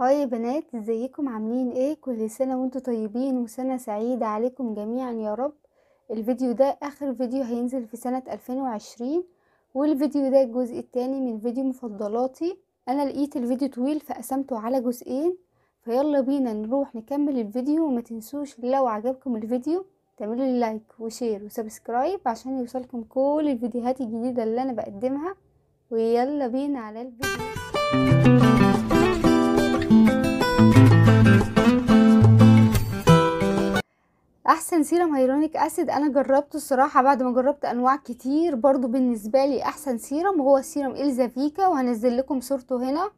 Hi بنات إزيكم؟ عاملين إيه؟ كل سنة وأنتم طيبين وسنة سعيدة عليكم جميعا يا رب. الفيديو ده آخر فيديو هينزل في سنة 2020 والفيديو ده الجزء التاني من فيديو مفضلاتي. أنا لقيت الفيديو طويل فقسمته على جزئين فيلا بينا نروح نكمل الفيديو. وما تنسوش لو عجبكم الفيديو تعملوا لي like و share و subscribe عشان يوصلكم كل الفيديوهات الجديدة اللي أنا بقدمها. ويلا بينا على الفيديو. أحسن serum hyaluronic acid أنا جربته الصراحة بعد ما جربت أنواع كتير برضو بالنسبة لي أحسن سيرم وهو سيرم إلزافيكا وهنزل لكم صورته هنا.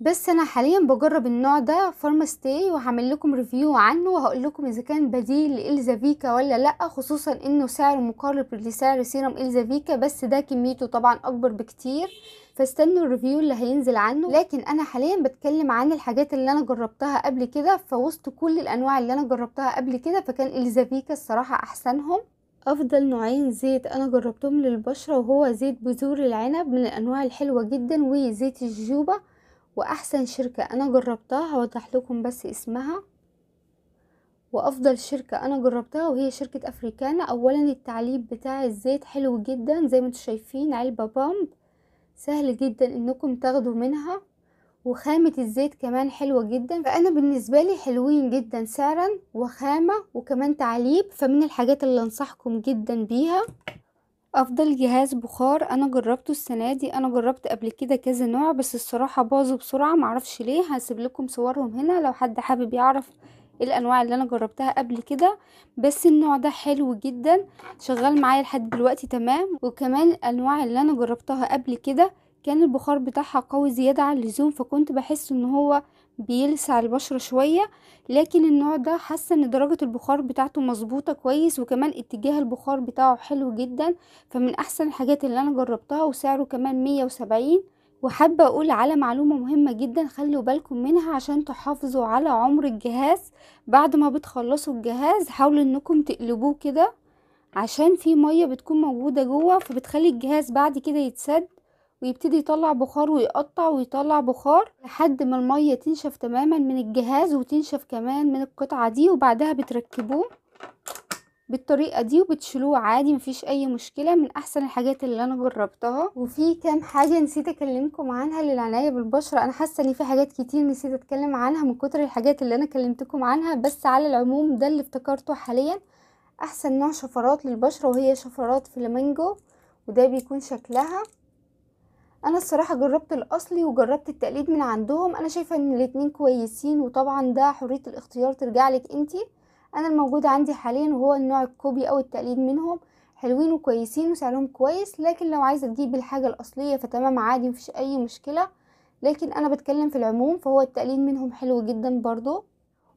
بس أنا حاليا بجرب النوع ده فارماستي وهعمل لكم review عنه وهقول لكم إذا كان بديل لالزافيكا ولا لأ خصوصا إنه سعره مقارب لسعر سيرم الزافيكا بس ده كميته طبعا أكبر بكتير. فاستنوا ال review اللي هينزل عنه. لكن أنا حاليا بتكلم عن الحاجات اللي أنا جربتها قبل كده فوسط كل الأنواع اللي أنا جربتها قبل كده فكان الزافيكا الصراحة أحسنهم. أفضل نوعين زيت أنا جربتهم للبشرة وهو زيت بذور العنب من الأنواع الحلوة جدا وزيت الجوجوبا وأحسن شركة أنا جربتها هوضح لكم بس اسمها. وأفضل شركة أنا جربتها وهي شركة Africana. اولا التعليب بتاع الزيت حلو جدا زي ما أنتم شايفين علبة pump. سهل جدا إنكم تاخدوا منها. وخامة الزيت كمان حلوة جدا. فأنا بالنسبة لي حلوين جدا سعرا وخامة وكمان تعليب. فمن الحاجات اللي أنصحكم جدا بيها أفضل جهاز بخار. أنا جربته السنة دي. أنا جربت قبل كده كذا نوع بس الصراحة باظوا بسرعة. معرفش ليه. هسيب لكم صورهم هنا لو حد حابب يعرف الأنواع اللي أنا جربتها قبل كده. بس النوع ده حلو جدا. شغال معايا لحد دلوقتي تمام. وكمان الأنواع اللي أنا جربتها قبل كده كان البخار بتاعها قوي زيادة عن اللزوم فكنت بحس إن هو بيلسع البشرة شوية لكن النوع ده حاسة إن درجة البخار بتاعته مظبوطة كويس وكمان اتجاه البخار بتاعه حلو جدا فمن أحسن الحاجات اللي أنا جربتها وسعره كمان مية وسبعين وحابة أقول على معلومة مهمة جدا خلوا بالكم منها عشان تحافظوا على عمر الجهاز. بعد ما بتخلصوا الجهاز حاولوا إنكم تقلبوه كده عشان في مية بتكون موجودة جوه فبتخلي الجهاز بعد كده يتسد. ويبتدي يطلع بخار ويقطع ويطلع بخار لحد ما المية تنشف تماما من الجهاز وتنشف كمان من القطعة دي وبعدها بتركبوه بالطريقة دي وبتشيلوه عادي مفيش أي مشكلة. من أحسن الحاجات اللي أنا جربتها. وفي كام حاجة نسيت أكلمكم عنها للعناية بالبشرة. أنا حاسة إن في حاجات كتير نسيت أتكلم عنها من كتر الحاجات اللي أنا كلمتكم عنها. بس على العموم ده اللي افتكرته حاليا. أحسن نوع شفرات للبشرة وهي شفرات فلامينجو وده بيكون شكلها. أنا الصراحة جربت الأصلي وجربت التقليد من عندهم. أنا شايفة إن الاتنين كويسين وطبعا ده حرية الاختيار ترجع لك انتي أنا الموجود عندي حاليا وهو النوع الكوبي أو التقليد منهم. حلوين وكويسين وسعرهم كويس لكن لو عايزة تجيبي الحاجة الأصلية فتمام عادي مفيش أي مشكلة. لكن أنا بتكلم في العموم فهو التقليد منهم حلو جدا برضو.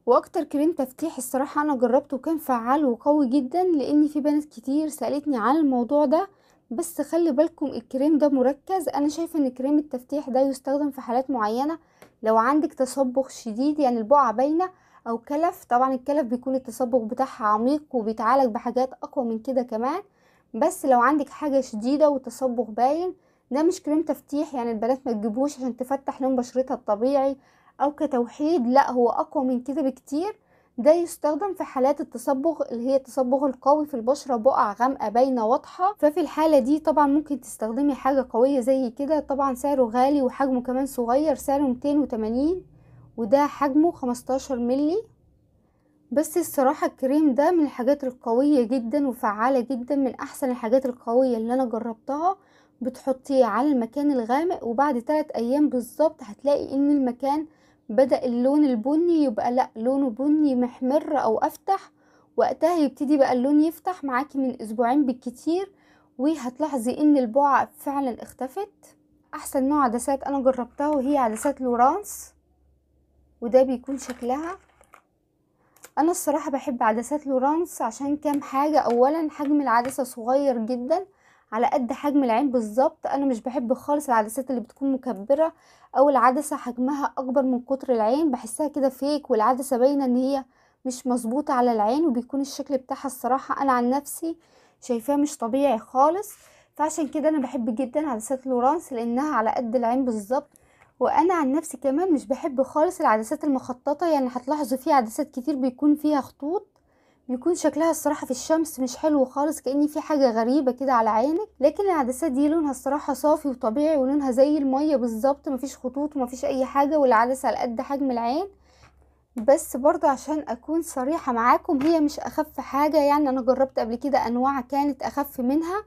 وأكتر كريم تفتيح الصراحة أنا جربته وكان فعال وقوي جدا لأن في بنات كتير سألتني عن الموضوع ده. بس خلي بالكم الكريم ده مركز. أنا شايفة إن كريم التفتيح ده يستخدم في حالات معينة. لو عندك تصبغ شديد يعني البقعه باينة أو كلف طبعا الكلف بيكون التصبغ بتاعها عميق وبيتعالج بحاجات أقوى من كده كمان. بس لو عندك حاجة شديدة وتصبغ باين ده مش كريم تفتيح يعني البنات ما تجيبوش عشان تفتح لون بشرتها الطبيعي أو كتوحيد لا هو أقوى من كده بكتير. ده يستخدم في حالات التصبغ اللي هي التصبغ القوي في البشرة بقع غامقة باينة واضحة. ففي الحالة دي طبعا ممكن تستخدمي حاجة قوية زي كده طبعا سعره غالي وحجمه كمان صغير سعره 280 وده حجمه 15 ملي بس الصراحة الكريم ده من الحاجات القوية جدا وفعالة جدا من أحسن الحاجات القوية اللي أنا جربتها. بتحطيه على المكان الغامق وبعد 3 أيام بالظبط هتلاقي إن المكان بدأ اللون البني يبقى لأ لونه بني محمر أو أفتح. وقتها يبتدي بقى اللون يفتح معاكي من أسبوعين بالكتير وهتلاحظي إن البقع فعلا اختفت. أحسن نوع عدسات أنا جربتها وهي عدسات لورانس وده بيكون شكلها. أنا الصراحة بحب عدسات لورانس عشان كام حاجة. اولا حجم العدسة صغير جدا على قد حجم العين بالظبط. أنا مش بحب خالص العدسات اللي بتكون مكبرة أو العدسة حجمها أكبر من قطر العين. بحسها كده فيك والعدسة باينة إن هي مش مظبوطة على العين وبيكون الشكل بتاعها الصراحة أنا عن نفسي شايفاه مش طبيعي خالص. فعشان كده أنا بحب جدا عدسات لورانس لأنها على قد العين بالظبط. وأنا عن نفسي كمان مش بحب خالص العدسات المخططة يعني هتلاحظوا في عدسات كتير بيكون فيها خطوط بيكون شكلها الصراحة في الشمس مش حلو خالص كأن في حاجة غريبة كده على عينك. لكن العدسات دي لونها الصراحة صافي وطبيعي ولونها زي المية بالظبط مفيش خطوط ومفيش أي حاجة والعدسة على قد حجم العين. بس برضه عشان أكون صريحة معاكم هي مش أخف حاجة يعني أنا جربت قبل كده أنواع كانت أخف منها.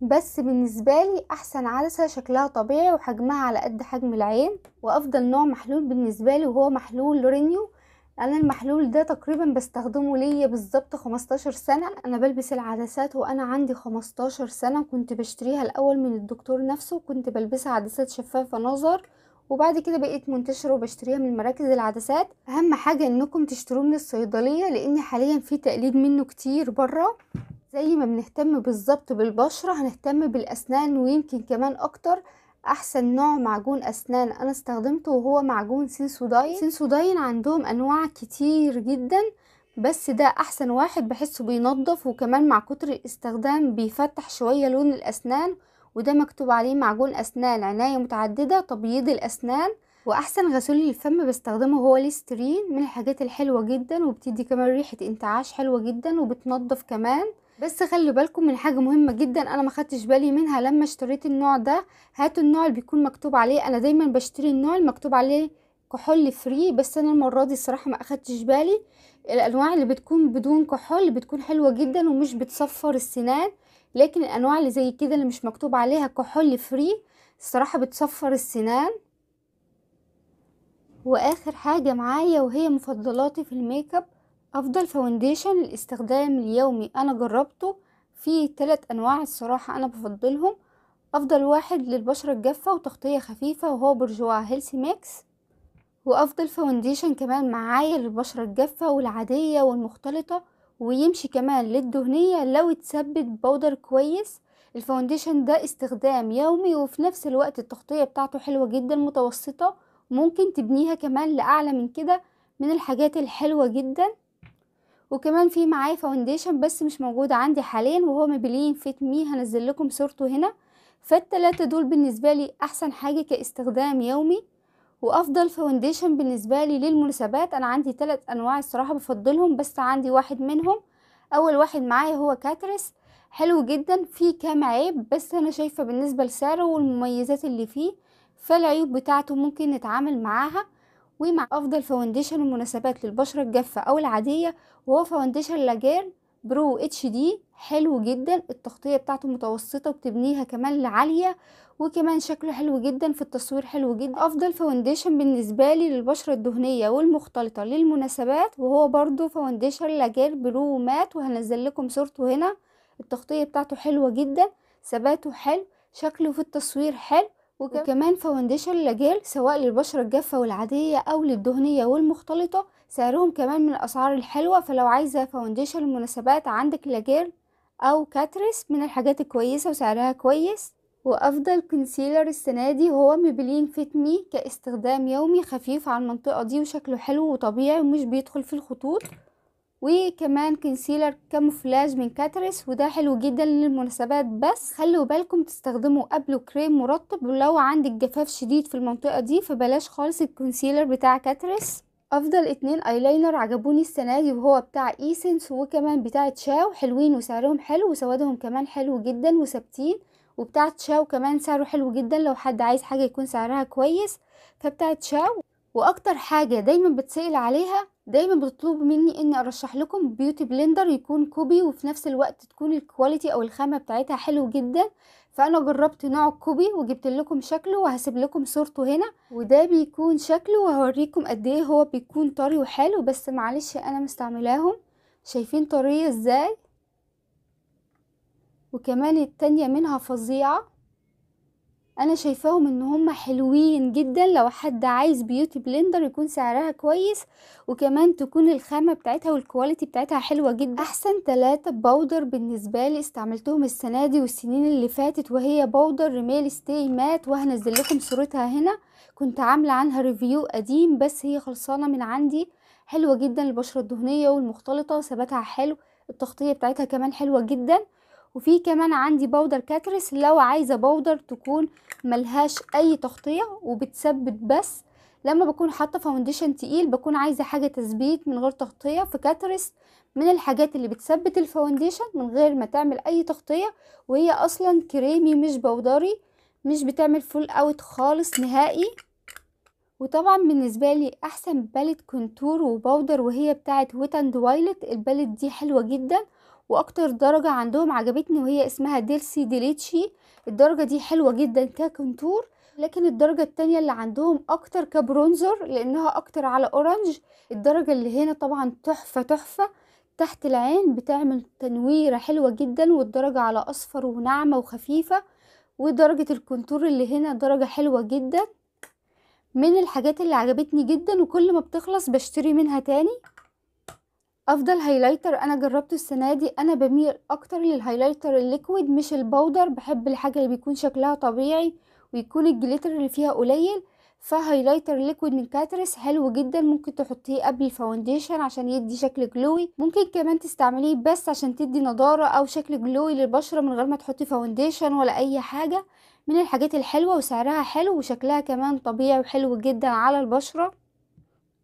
بس بالنسبة لي أحسن عدسة شكلها طبيعي وحجمها على قد حجم العين وأفضل نوع محلول بالنسبة لي وهو محلول لورينيو أنا المحلول ده تقريبا بستخدمه ليا بالظبط 15 سنة. أنا بلبس العدسات وأنا عندي 15 سنة. كنت بشتريها الأول من الدكتور نفسه. كنت بلبسها عدسات شفافة نظر. وبعد كده بقيت منتشرة وبشتريها من مراكز العدسات. أهم حاجة إنكم تشتروه من الصيدلية لأن حاليا في تقليد منه كتير برا. زي ما بنهتم بالظبط بالبشرة هنهتم بالأسنان ويمكن كمان أكتر. أحسن نوع معجون أسنان. أنا استخدمته وهو معجون Sensodyne. Sensodyne عندهم أنواع كتير جدا بس ده أحسن واحد بحسه بينظف وكمان مع كتر الاستخدام بيفتح شوية لون الأسنان وده مكتوب عليه معجون أسنان. عناية متعددة تبييض الأسنان وأحسن غسول للفم بستخدمه هو ليسترين من الحاجات الحلوة جدا وبتدي كمان ريحة انتعاش حلوة جدا وبتنضف كمان. بس خلي بالكم من حاجة مهمة جدا أنا ما خدتش بالي منها لما اشتريت النوع ده. هاتوا النوع اللي بيكون مكتوب عليه. أنا دايما بشتري النوع المكتوب عليه كحول free بس أنا المرة دي الصراحة ما أخدتش بالي. الأنواع اللي بتكون بدون كحول بتكون حلوة جدا ومش بتصفر السنان لكن الأنواع اللي زي كده اللي مش مكتوب عليها كحول free الصراحة بتصفر السنان. وآخر حاجة معايا وهي مفضلاتي في الميك اب أفضل foundation للاستخدام اليومي أنا جربته في ثلاث أنواع الصراحة أنا بفضلهم. أفضل واحد للبشرة الجافة وتغطية خفيفة وهو Bourjois Healthy Mix وأفضل foundation كمان معايا للبشرة الجافة والعادية والمختلطة ويمشي كمان للدهنية لو اتثبت powder كويس. ال foundation ده استخدام يومي وفي نفس الوقت التغطية بتاعته حلوة جدا متوسطة ممكن تبنيها كمان لأعلى من كده من الحاجات الحلوة جدا. وكمان في معايا foundation بس مش موجود عندي حاليا وهو Maybelline Fit Me هنزل لكم صورته هنا. فالتلاتة دول بالنسبة لي أحسن حاجة كاستخدام يومي وأفضل foundation بالنسبة لي للمناسبات. أنا عندي ثلاث أنواع الصراحة بفضلهم بس عندي واحد منهم. أول واحد معايا هو Catrice حلو جدا فيه كام عيب بس أنا شايفة بالنسبة لسعره والمميزات اللي فيه فالعيوب بتاعته ممكن نتعامل معاها. ومع أفضل foundation المناسبات للبشرة الجافة أو العادية وهو foundation L.A. Girl Pro HD حلو جدا التغطية بتاعته متوسطة وبتبنيها كمان لعالية وكمان شكله حلو جدا في التصوير حلو جدا. أفضل foundation بالنسبة لي للبشرة الدهنية والمختلطة للمناسبات وهو برضو foundation L.A. Girl Pro Matte وهنزل لكم صورته هنا. التغطية بتاعته حلوة جدا ثباته حلو شكله في التصوير حلو. وكمان foundation L.A. Girl سواء للبشرة الجافة والعادية أو للدهنية والمختلطة. سعرهم كمان من الأسعار الحلوة. فلو عايزة foundation المناسبات عندك L.A. Girl أو Catrice من الحاجات الكويسة وسعرها كويس. وأفضل concealer السنة دي هو Maybelline Fit Me كاستخدام يومي خفيف على المنطقة دي وشكله حلو وطبيعي ومش بيدخل في الخطوط. وكمان concealer Camouflage من Catrice وده حلو جدا للمناسبات. بس خلوا بالكم تستخدموا قبله كريم مرطب ولو عندك جفاف شديد في المنطقة دي فبلاش خالص ال concealer بتاع Catrice أفضل اتنين ايلاينر عجبوني السنة دي وهو بتاع Essence وكمان بتاع تشاو حلوين وسعرهم حلو وسوادهم كمان حلو جدا وثابتين. وبتاع تشاو كمان سعره حلو جدا لو حد عايز حاجة يكون سعرها كويس. فبتاع تشاو وأكتر حاجة دايما بتسأل عليها دايما بتطلبوا مني إني أرشح لكم beauty blender يكون copy وفي نفس الوقت تكون ال quality أو الخامة بتاعتها حلو جدا. فأنا جربت نوع ال copy وجبت لكم شكله وهسيب لكم صورته هنا وده بيكون شكله وهوريكم قد إيه هو بيكون طري وحلو. بس معلش أنا مستعملاهم. شايفين طرية إزاي؟ وكمان التانية منها فظيعة. أنا شايفاهم إن هم حلوين جدا. لو حد عايز beauty blender يكون سعرها كويس وكمان تكون الخامة بتاعتها وال quality بتاعتها حلوة جدا. أحسن ثلاثة powder بالنسبة لي استعملتهم السنة دي والسنين اللي فاتت وهي powder Rimmel Stay Matte وهنزل لكم صورتها هنا. كنت عاملة عنها review قديم بس هي خلصانة من عندي. حلوة جدا للبشرة الدهنية والمختلطة ثباتها حلو. التغطية بتاعتها كمان حلوة جدا. وفي كمان عندي powder Catrice لو عايزة powder تكون ملهاش أي تغطية وبتثبت بس لما بكون حاطة foundation تقيل بكون عايزة حاجة تثبيت من غير تغطية ف Catrice من الحاجات اللي بتثبت ال foundation من غير ما تعمل أي تغطية وهي أصلا كريمي مش powdery مش بتعمل fall out خالص نهائي. وطبعا بالنسبة لي أحسن palette contour و powder وهي بتاعت Wet n Wild ال palette دي حلوة جدا. وأكتر درجة عندهم عجبتني وهي اسمها Dulce de Leche. الدرجة دي حلوة جدا ك contour لكن الدرجة التانية اللي عندهم أكتر ك bronzer لأنها أكتر على orange. الدرجة اللي هنا طبعا تحفة تحفة تحت العين بتعمل تنويرة حلوة جدا والدرجة على أصفر وناعمة وخفيفة. ودرجة ال contour اللي هنا درجة حلوة جدا. من الحاجات اللي عجبتني جدا وكل ما بتخلص بشتري منها تاني. أفضل highlighter أنا جربته السنة دي أنا بميل أكتر لل highlighter ال liquid مش ال powder بحب الحاجة اللي بيكون شكلها طبيعي ويكون ال glitter اللي فيها قليل ف highlighter liquid من Catrice حلو جدا ممكن تحطيه قبل ال foundation عشان يدي شكل glowy ممكن كمان تستعمليه بس عشان تدي نضارة أو شكل glowy للبشرة من غير ما تحطي foundation ولا أي حاجة. من الحاجات الحلوة وسعرها حلو وشكلها كمان طبيعي وحلو جدا على البشرة.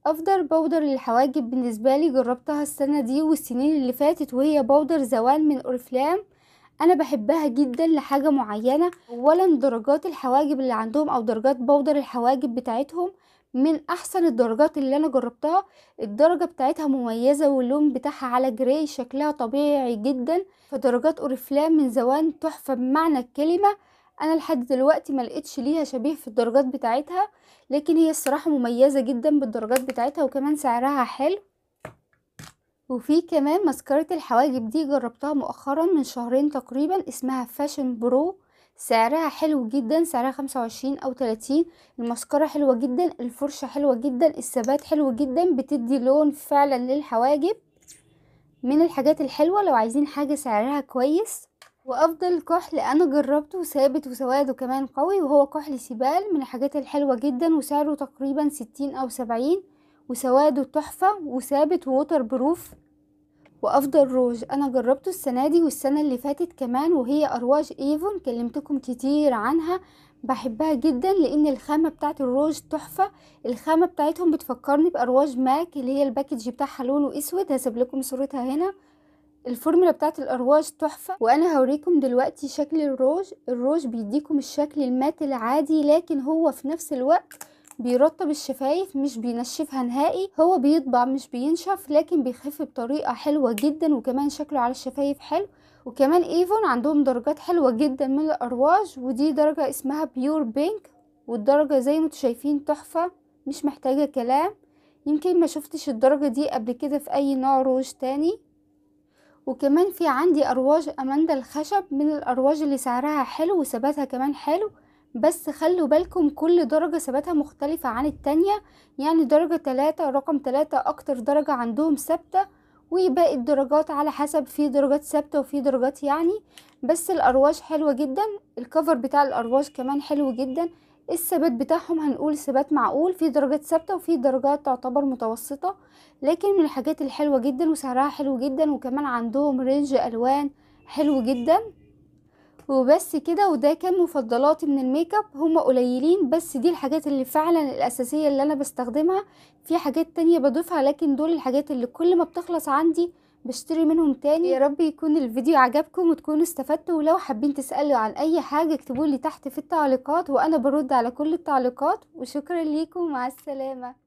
أفضل powder للحواجب بالنسبة لي جربتها السنة دي والسنين اللي فاتت وهي powder The One من Oriflame أنا بحبها جدا لحاجة معينة اولا درجات الحواجب اللي عندهم أو درجات powder الحواجب بتاعتهم من أحسن الدرجات اللي أنا جربتها. الدرجة بتاعتها مميزة واللون بتاعها على gray شكلها طبيعي جدا. فدرجات Oriflame من The One تحفة بمعنى الكلمة. أنا لحد دلوقتي ما لقيتش ليها شبيه في الدرجات بتاعتها لكن هي الصراحة مميزة جدا بالدرجات بتاعتها وكمان سعرها حلو. وفي كمان مسكرة الحواجب دي جربتها مؤخرا من شهرين تقريبا اسمها Fashion Brow. سعرها حلو جدا سعرها خمسة وعشرين أو تلاتين. المسكرة حلوة جدا الفرشة حلوة جدا الثبات حلو جدا بتدي لون فعلا للحواجب. من الحاجات الحلوة لو عايزين حاجة سعرها كويس وأفضل كحل أنا جربته ثابت وسواده كمان قوي وهو كحل سيبال من الحاجات الحلوة جدا وسعره تقريبا ستين أو سبعين وسواده تحفة وثابت waterproof وأفضل روج أنا جربته السنة دي والسنة اللي فاتت كمان وهي أرواج Avon كلمتكم كتير عنها بحبها جدا لأن الخامة بتاعت الروج تحفة الخامة بتاعتهم بتفكرني بأرواج MAC اللي هي ال package بتاعها لونه أسود هسيب لكم صورتها هنا. الفورمولا بتاعت الأرواج تحفة وأنا هوريكم دلوقتي شكل الروج. الروج بيديكم الشكل ال matte العادي لكن هو في نفس الوقت بيرطب الشفايف مش بينشفها نهائي. هو بيطبع مش بينشف لكن بيخف بطريقة حلوة جدا وكمان شكله على الشفايف حلو. وكمان Avon عندهم درجات حلوة جدا من الأرواج ودي درجة اسمها Pure Pink والدرجة زي ما أنتوا شايفين تحفة مش محتاجة كلام. يمكن ما شفتش الدرجة دي قبل كده في أي نوع روج تاني. وكمان في عندي أرواج أماندا الخشب من الأرواج اللي سعرها حلو وثباتها كمان حلو بس خلوا بالكم كل درجة ثباتها مختلفة عن التانية يعني درجة تلاتة رقم تلاتة أكتر درجة عندهم ثابتة وباقي الدرجات على حسب في درجات ثابتة وفي درجات يعني بس الأرواج حلوة جدا الكفر بتاع الأرواج كمان حلو جدا الثبات بتاعهم هنقول ثبات معقول في درجات ثابتة وفي درجات تعتبر متوسطة لكن من الحاجات الحلوة جدا وسعرها حلو جدا وكمان عندهم رينج ألوان حلو جدا. وبس كده وده كان مفضلاتي من الميك اب هما قليلين بس دي الحاجات اللي فعلا الأساسية اللي أنا بستخدمها. في حاجات تانية بضيفها لكن دول الحاجات اللي كل ما بتخلص عندي بشتري منهم تاني. يا رب يكون الفيديو عجبكم وتكونوا استفدتوا ولو حابين تسألوا عن أي حاجة اكتبولي تحت في التعليقات وأنا برد على كل التعليقات. وشكرا ليكم مع السلامة.